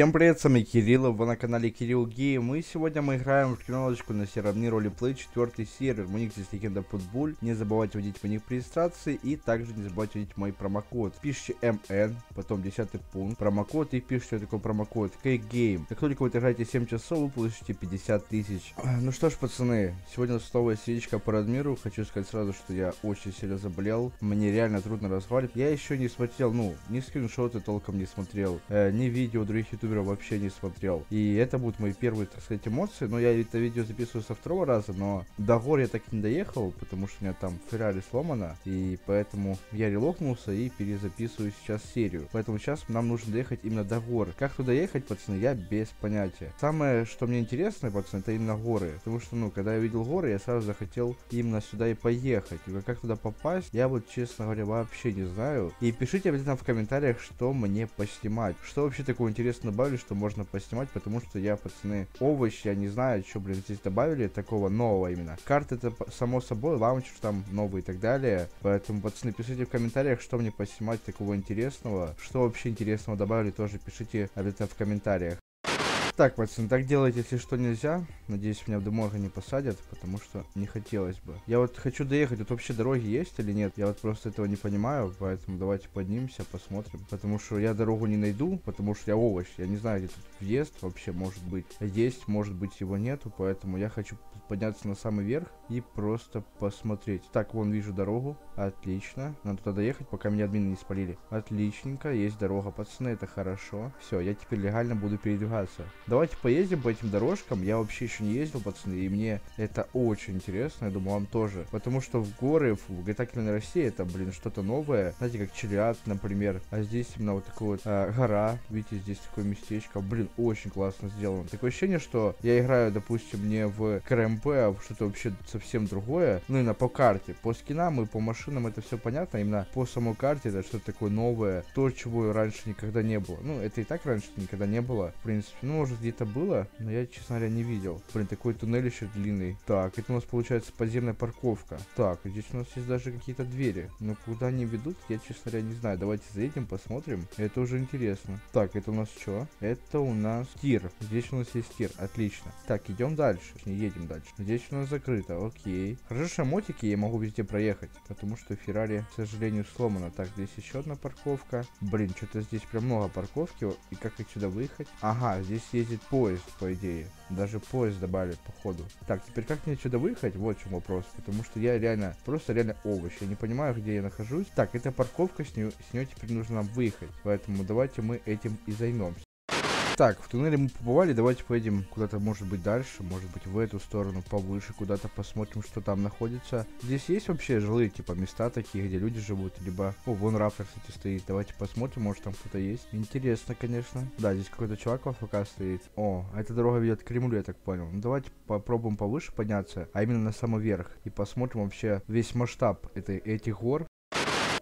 Всем привет, с вами Кирилл, вы на канале Кирилл Гейм, и сегодня мы играем в кинолочку на сервере ролеплей 4 сервер, у них здесь легенда Футболь, не забывайте вводить в них регистрации, и также не забывайте вводить мой промокод, пишите МН, потом 10 пункт, промокод, и пишите такой промокод, K-Game, как только вы играете 7 часов, вы получите 50 тысяч. Ну что ж, пацаны, сегодня столовая сидичка по размеру, хочу сказать сразу, что я очень сильно заболел, мне реально трудно разговаривать, я еще не смотрел, ну, ни скриншоты толком не смотрел, э, ни видео других ютуберов вообще не смотрел. И это будут мои первые, так сказать, эмоции. Но я это видео записываю со второго раза, но до гор я так и не доехал, потому что у меня там Феррари сломана. И поэтому я релокнулся и перезаписываю сейчас серию. Поэтому сейчас нам нужно доехать именно до гор. Как туда ехать, пацаны, я без понятия. Самое, что мне интересно, пацаны, это именно горы. Потому что, ну, когда я видел горы, я сразу захотел именно сюда и поехать. И как туда попасть, я вот, честно говоря, вообще не знаю. И пишите обязательно в комментариях, что мне поснимать. Что вообще такого интересного добавили, что можно поснимать, потому что я, пацаны, овощи, я не знаю, что, блин, здесь добавили такого нового именно. Карты это само собой, лаунчер там новый и так далее. Поэтому, пацаны, пишите в комментариях, что мне поснимать такого интересного. Что вообще интересного добавили, тоже пишите обязательно в комментариях. Так, пацаны, так делать, если что, нельзя. Надеюсь, меня в Демога не посадят, потому что не хотелось бы. Я вот хочу доехать, тут вообще дороги есть или нет? Я вот просто этого не понимаю, поэтому давайте поднимемся, посмотрим. Потому что я дорогу не найду, потому что я овощ. Я не знаю, где тут въезд вообще может быть. Есть, может быть, его нету, поэтому я хочу подняться на самый верх и просто посмотреть. Так, вон вижу дорогу. Отлично. Надо туда доехать, пока меня админы не спалили. Отличненько. Есть дорога, пацаны, это хорошо. Все, я теперь легально буду передвигаться. Давайте поездим по этим дорожкам. Я вообще еще не ездил, пацаны, и мне это очень интересно. Я думаю, вам тоже. Потому что в горы в GTA Кривной России это, блин, что-то новое. Знаете, как Челиад, например. А здесь именно вот такая вот а, гора. Видите, здесь такое местечко. Блин, очень классно сделано. Такое ощущение, что я играю, допустим, не в КРМП, а в что-то вообще совсем другое. Ну, именно по карте. По скинам и по машинам это все понятно. Именно по самой карте это что-то такое новое. То, чего раньше никогда не было. Ну, это и так раньше никогда не было. В принципе, ну, может где-то было, но я, честно говоря, не видел. Блин, такой туннель еще длинный. Так, это у нас получается подземная парковка. Так, здесь у нас есть даже какие-то двери. Но куда они ведут, я, честно говоря, не знаю. Давайте заедем, посмотрим. Это уже интересно. Так, это у нас что? Это у нас тир. Здесь у нас есть тир. Отлично. Так, идем дальше. Не едем дальше. Здесь у нас закрыто. Окей. Хорошо, мотики я могу везде проехать. Потому что Феррари, к сожалению, сломана. Так, здесь еще одна парковка. Блин, что-то здесь прям много парковки. И как отсюда выехать? Ага, здесь есть ездит поезд, по идее. Даже поезд добавили, походу. Так, теперь как мне отсюда выехать? Вот в чем вопрос. Потому что я реально, просто реально овощ. Я не понимаю, где я нахожусь. Так, это парковка, с нее, с нее теперь нужно нам выехать. Поэтому давайте мы этим и займемся. Так, в туннеле мы побывали, давайте поедем куда-то, может быть, дальше, может быть, в эту сторону, повыше, куда-то посмотрим, что там находится. Здесь есть вообще жилые, типа, места такие, где люди живут, либо... О, вон Рафтер, кстати, стоит, давайте посмотрим, может, там кто-то есть. Интересно, конечно. Да, здесь какой-то чувак в АФК стоит. О, эта дорога ведет к Кремлю, я так понял. Ну, давайте попробуем повыше подняться, а именно на самый верх, и посмотрим вообще весь масштаб этой, этих гор,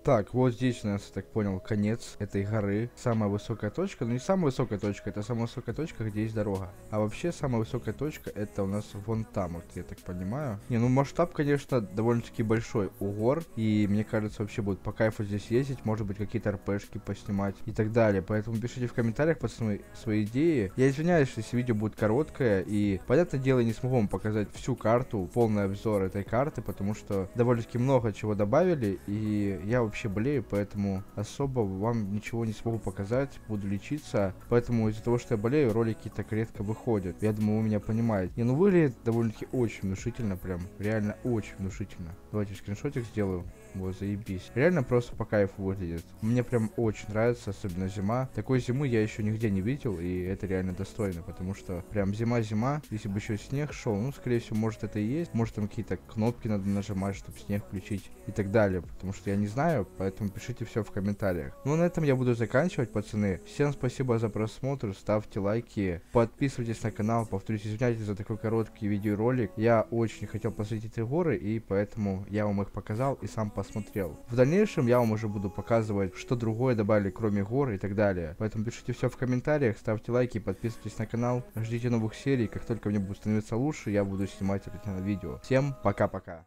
так, вот здесь у нас, я так понял, конец этой горы. Самая высокая точка. Ну не самая высокая точка, это самая высокая точка, где есть дорога. А вообще самая высокая точка это у нас вон там, вот я так понимаю. Не, ну масштаб, конечно, довольно-таки большой у гор. И мне кажется, вообще будет по кайфу здесь ездить. Может быть, какие-то РПшки поснимать и так далее. Поэтому пишите в комментариях, пацаны, свои идеи. Я извиняюсь, если видео будет короткое. И, понятное дело, не смогу вам показать всю карту, полный обзор этой карты, потому что довольно-таки много чего добавили. И я вообще болею, поэтому особо вам ничего не смогу показать, буду лечиться. Поэтому из-за того, что я болею, ролики так редко выходят. Я думаю, вы меня понимаете. Не, ну выглядит довольно-таки очень внушительно прям. Реально очень внушительно. Давайте скриншотик сделаю. Вот, заебись. Реально просто по кайфу выглядит. Мне прям очень нравится, особенно зима. Такой зимы я еще нигде не видел, и это реально достойно, потому что прям зима-зима, если бы еще снег шел, ну, скорее всего, может это и есть. Может там какие-то кнопки надо нажимать, чтобы снег включить и так далее, потому что я не знаю, поэтому пишите все в комментариях. Ну, на этом я буду заканчивать, пацаны. Всем спасибо за просмотр, ставьте лайки, подписывайтесь на канал, повторюсь, извиняюсь за такой короткий видеоролик. Я очень хотел посмотреть эти горы, и поэтому я вам их показал и сам посмотрел. В дальнейшем я вам уже буду показывать, что другое добавили, кроме гор и так далее. Поэтому пишите все в комментариях, ставьте лайки, подписывайтесь на канал, ждите новых серий. Как только мне будет становиться лучше, я буду снимать обязательно видео. Всем пока-пока.